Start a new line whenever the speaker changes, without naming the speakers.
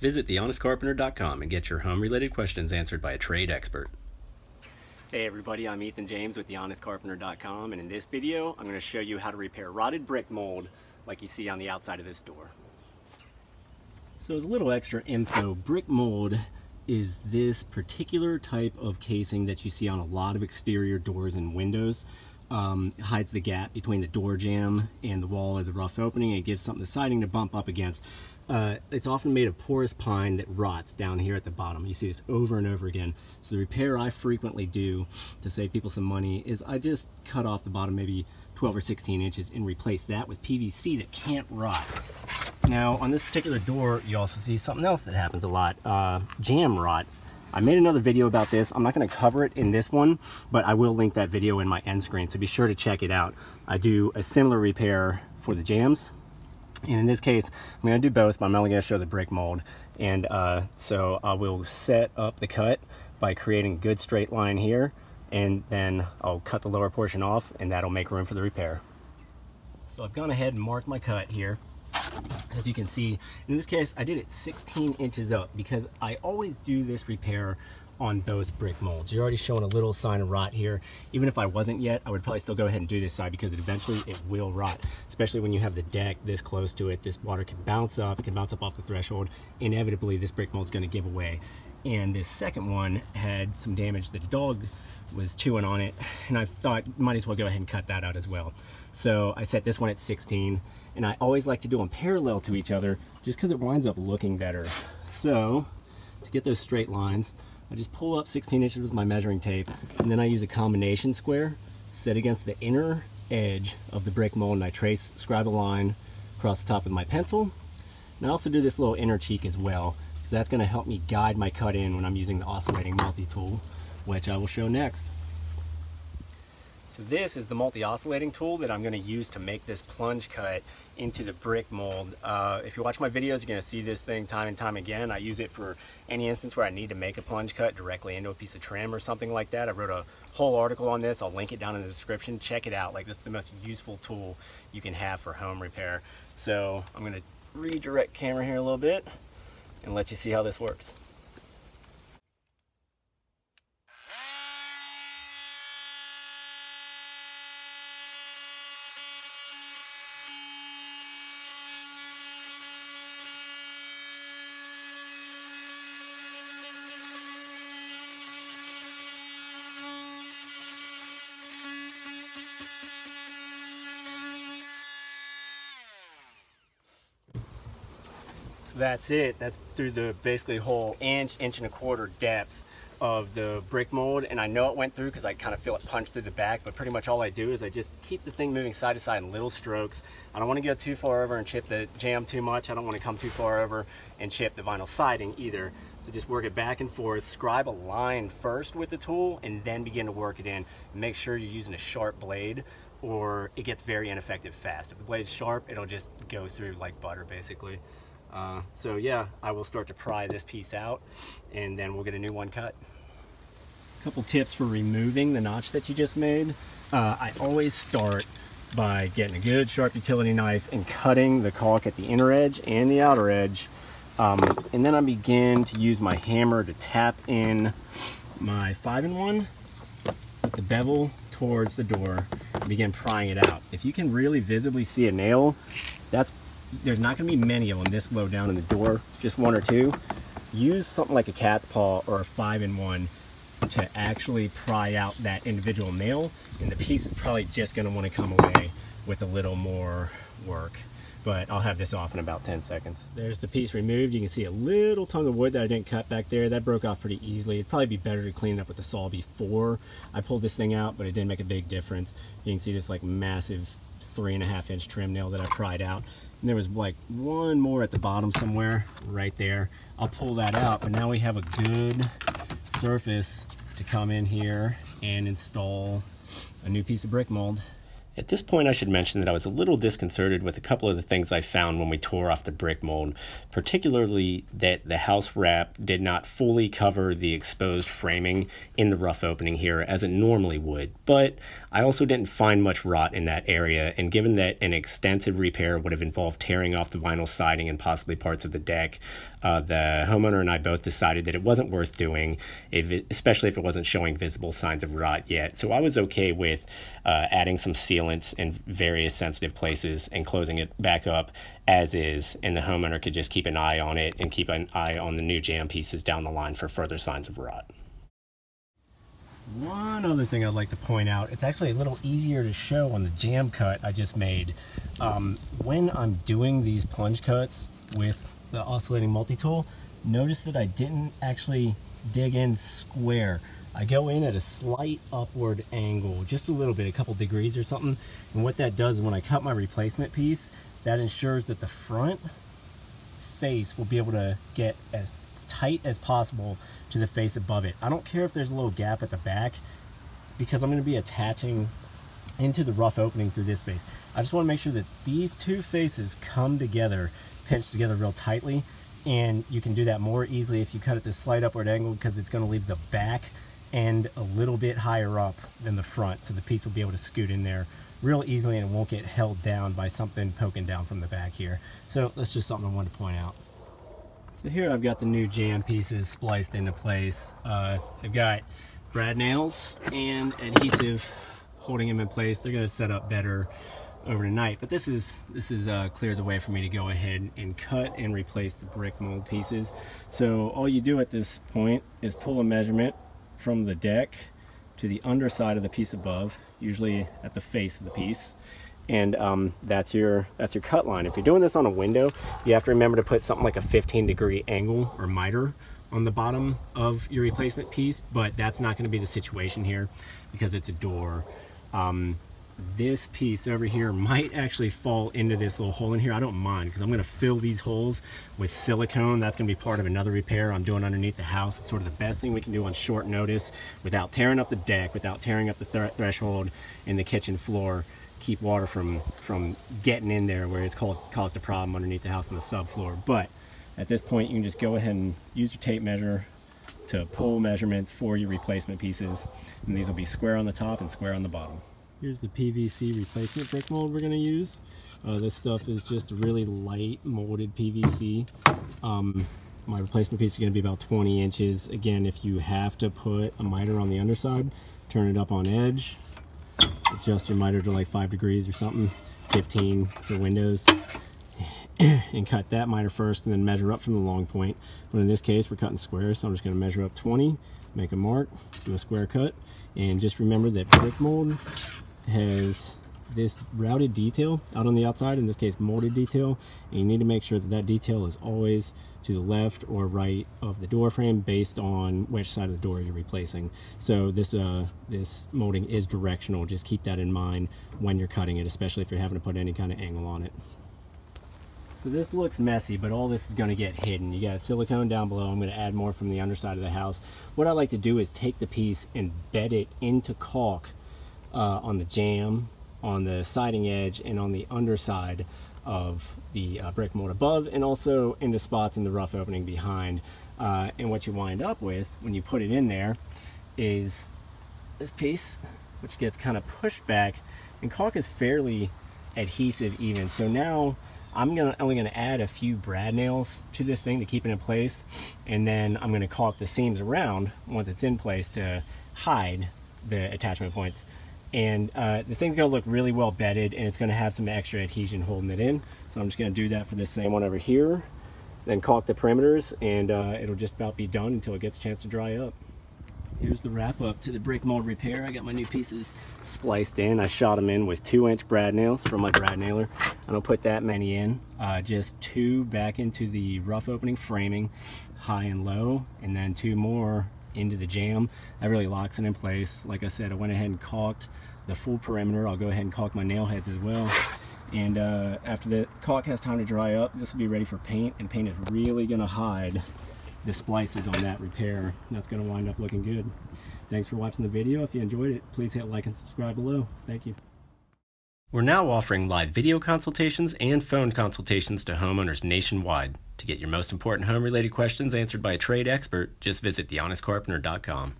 Visit thehonestcarpenter.com and get your home related questions answered by a trade expert. Hey everybody, I'm Ethan James with thehonestcarpenter.com and in this video I'm going to show you how to repair rotted brick mold like you see on the outside of this door. So as a little extra info, brick mold is this particular type of casing that you see on a lot of exterior doors and windows. Um, hides the gap between the door jamb and the wall or the rough opening and gives something the siding to bump up against. Uh, it's often made of porous pine that rots down here at the bottom. You see this over and over again. So the repair I frequently do to save people some money is I just cut off the bottom maybe 12 or 16 inches and replace that with PVC that can't rot. Now on this particular door you also see something else that happens a lot, uh, jamb rot. I made another video about this. I'm not going to cover it in this one, but I will link that video in my end screen, so be sure to check it out. I do a similar repair for the jambs, and in this case, I'm going to do both, but I'm only going to show the brick mold. And uh, so I will set up the cut by creating a good straight line here, and then I'll cut the lower portion off, and that'll make room for the repair. So I've gone ahead and marked my cut here. As you can see, in this case, I did it 16 inches up because I always do this repair on both brick molds. You're already showing a little sign of rot here. Even if I wasn't yet, I would probably still go ahead and do this side because eventually it will rot, especially when you have the deck this close to it. This water can bounce up, it can bounce up off the threshold. Inevitably, this brick mold's gonna give away. And this second one had some damage. That a dog was chewing on it, and I thought might as well go ahead and cut that out as well. So I set this one at 16, and I always like to do them parallel to each other just because it winds up looking better. So to get those straight lines, I just pull up 16 inches with my measuring tape and then I use a combination square set against the inner edge of the brick mold and I trace, scribe a line across the top with my pencil. And I also do this little inner cheek as well because that's going to help me guide my cut in when I'm using the oscillating multi-tool, which I will show next. So this is the multi-oscillating tool that I'm going to use to make this plunge cut into the brick mold. Uh, if you watch my videos, you're going to see this thing time and time again. I use it for any instance where I need to make a plunge cut directly into a piece of trim or something like that. I wrote a whole article on this. I'll link it down in the description. Check it out. Like this is the most useful tool you can have for home repair. So I'm going to redirect camera here a little bit and let you see how this works. That's it. That's through the basically whole inch, inch and a quarter depth of the brick mold. And I know it went through because I kind of feel it punch through the back but pretty much all I do is I just keep the thing moving side to side in little strokes. I don't want to go too far over and chip the jamb too much. I don't want to come too far over and chip the vinyl siding either. So just work it back and forth scribe a line first with the tool and then begin to work it in. Make sure you're using a sharp blade or it gets very ineffective fast. If the blade's sharp it'll just go through like butter basically uh, so yeah, I will start to pry this piece out and then we'll get a new one cut. A couple tips for removing the notch that you just made. Uh, I always start by getting a good sharp utility knife and cutting the caulk at the inner edge and the outer edge. Um, and then I begin to use my hammer to tap in my 5-in-1 with the bevel towards the door and begin prying it out. If you can really visibly see a nail, that's there's not going to be many of them this low down in the door, just one or two. Use something like a cat's paw or a five-in-one to actually pry out that individual nail, and the piece is probably just going to want to come away with a little more work. But I'll have this off in about 10 seconds. There's the piece removed. You can see a little tongue of wood that I didn't cut back there. That broke off pretty easily. It'd probably be better to clean it up with the saw before I pulled this thing out, but it didn't make a big difference. You can see this like massive three and a half inch trim nail that I pried out. And there was like one more at the bottom somewhere right there. I'll pull that out, but now we have a good surface to come in here and install a new piece of brick mold. At this point, I should mention that I was a little disconcerted with a couple of the things I found when we tore off the brick mold, particularly that the house wrap did not fully cover the exposed framing in the rough opening here as it normally would. But I also didn't find much rot in that area, and given that an extensive repair would have involved tearing off the vinyl siding and possibly parts of the deck, uh, the homeowner and I both decided that it wasn't worth doing, if it, especially if it wasn't showing visible signs of rot yet. So I was okay with uh, adding some in various sensitive places and closing it back up as is, and the homeowner could just keep an eye on it and keep an eye on the new jamb pieces down the line for further signs of rot. One other thing I'd like to point out, it's actually a little easier to show on the jamb cut I just made. Um, when I'm doing these plunge cuts with the oscillating multi-tool, notice that I didn't actually dig in square. I go in at a slight upward angle, just a little bit, a couple degrees or something. And what that does when I cut my replacement piece, that ensures that the front face will be able to get as tight as possible to the face above it. I don't care if there's a little gap at the back because I'm going to be attaching into the rough opening through this face. I just want to make sure that these two faces come together, pinched together real tightly, and you can do that more easily if you cut at this slight upward angle because it's going to leave the back end a little bit higher up than the front so the piece will be able to scoot in there real easily and it won't get held down by something poking down from the back here. So that's just something I wanted to point out. So here I've got the new jamb pieces spliced into place. Uh, I've got brad nails and adhesive holding them in place. They're gonna set up better over tonight, but this is this is uh, cleared the way for me to go ahead and cut and replace the brick mold pieces. So all you do at this point is pull a measurement from the deck to the underside of the piece above, usually at the face of the piece, and um, that's your that's your cut line. If you're doing this on a window, you have to remember to put something like a 15 degree angle or miter on the bottom of your replacement piece, but that's not going to be the situation here because it's a door. Um, this piece over here might actually fall into this little hole in here. I don't mind because I'm going to fill these holes with silicone. That's going to be part of another repair I'm doing underneath the house. It's sort of the best thing we can do on short notice without tearing up the deck, without tearing up the th threshold in the kitchen floor keep water from from getting in there where it's caused, caused a problem underneath the house on the subfloor. But at this point, you can just go ahead and use your tape measure to pull measurements for your replacement pieces. And these will be square on the top and square on the bottom. Here's the PVC replacement brick mold we're gonna use. Uh, this stuff is just really light molded PVC. Um, my replacement piece is gonna be about 20 inches. Again, if you have to put a miter on the underside, turn it up on edge, adjust your miter to like five degrees or something 15 for windows and cut that miter first and then measure up from the long point but in this case we're cutting squares so I'm just going to measure up 20 make a mark do a square cut and just remember that brick mold has this routed detail out on the outside in this case molded detail and you need to make sure that that detail is always to the left or right of the door frame based on which side of the door you're replacing. So this, uh, this molding is directional. Just keep that in mind when you're cutting it, especially if you're having to put any kind of angle on it. So this looks messy, but all this is going to get hidden. You got silicone down below. I'm going to add more from the underside of the house. What I like to do is take the piece and bed it into caulk uh, on the jamb, on the siding edge, and on the underside of the uh, brick mold above and also into spots in the rough opening behind. Uh, and what you wind up with when you put it in there is this piece, which gets kind of pushed back. And caulk is fairly adhesive even. So now I'm gonna, only gonna add a few brad nails to this thing to keep it in place. And then I'm gonna caulk the seams around once it's in place to hide the attachment points and uh, the thing's gonna look really well bedded and it's gonna have some extra adhesion holding it in. So I'm just gonna do that for this same one over here, then caulk the perimeters and uh, it'll just about be done until it gets a chance to dry up. Here's the wrap up to the brick mold repair. I got my new pieces spliced in. I shot them in with two inch brad nails from my brad nailer. I don't put that many in, uh, just two back into the rough opening framing, high and low, and then two more into the jamb. That really locks it in place. Like I said, I went ahead and caulked the full perimeter. I'll go ahead and caulk my nail heads as well. And uh, after the caulk has time to dry up, this will be ready for paint. And paint is really gonna hide the splices on that repair. That's gonna wind up looking good. Thanks for watching the video. If you enjoyed it, please hit like and subscribe below. Thank you. We're now offering live video consultations and phone consultations to homeowners nationwide. To get your most important home related questions answered by a trade expert, just visit thehonestcarpenter.com.